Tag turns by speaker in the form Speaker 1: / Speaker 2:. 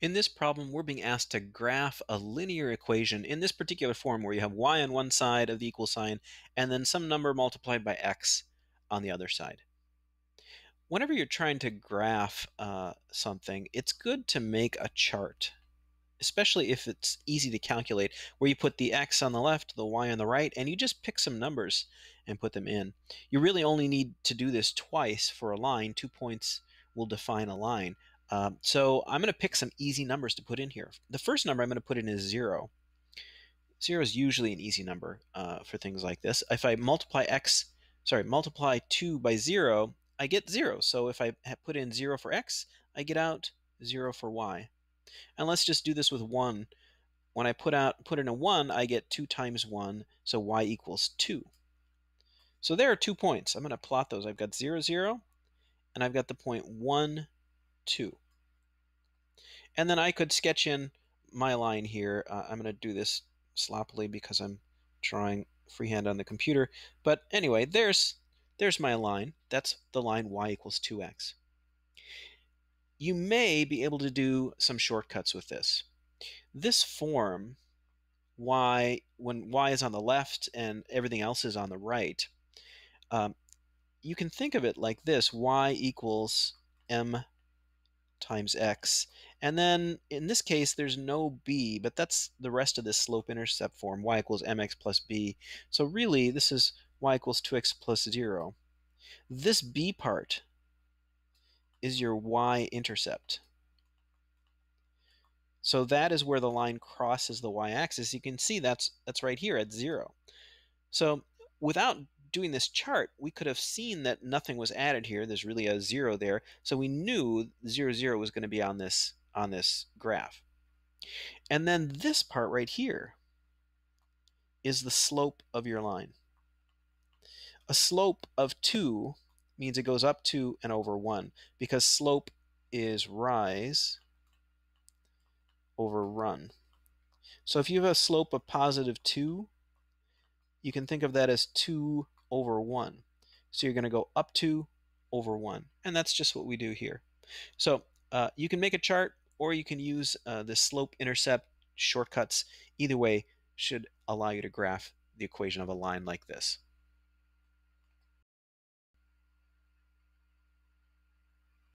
Speaker 1: In this problem, we're being asked to graph a linear equation in this particular form where you have y on one side of the equal sign and then some number multiplied by x on the other side. Whenever you're trying to graph uh, something, it's good to make a chart, especially if it's easy to calculate, where you put the x on the left, the y on the right, and you just pick some numbers and put them in. You really only need to do this twice for a line. Two points will define a line. Um, so I'm going to pick some easy numbers to put in here. The first number I'm going to put in is 0. 0 is usually an easy number uh, for things like this. If I multiply x, sorry, multiply 2 by 0, I get 0. So if I put in 0 for x, I get out 0 for y. And let's just do this with 1. When I put out put in a 1, I get 2 times 1, so y equals 2. So there are two points. I'm going to plot those. I've got 0, 0, and I've got the point 1, 2. And then I could sketch in my line here. Uh, I'm going to do this sloppily because I'm drawing freehand on the computer. But anyway, there's there's my line. That's the line y equals 2x. You may be able to do some shortcuts with this. This form, y, when y is on the left and everything else is on the right, um, you can think of it like this, y equals m times x. And then in this case, there's no b, but that's the rest of this slope-intercept form, y equals mx plus b. So really, this is y equals 2x plus 0. This b part is your y-intercept. So that is where the line crosses the y-axis. You can see that's that's right here at 0. So without doing this chart, we could have seen that nothing was added here. There's really a zero there. So we knew zero, zero was going to be on this, on this graph. And then this part right here is the slope of your line. A slope of 2 means it goes up 2 and over 1 because slope is rise over run. So if you have a slope of positive 2, you can think of that as 2 over 1. So you're going to go up 2 over 1. And that's just what we do here. So uh, you can make a chart or you can use uh, the slope-intercept shortcuts. Either way should allow you to graph the equation of a line like this.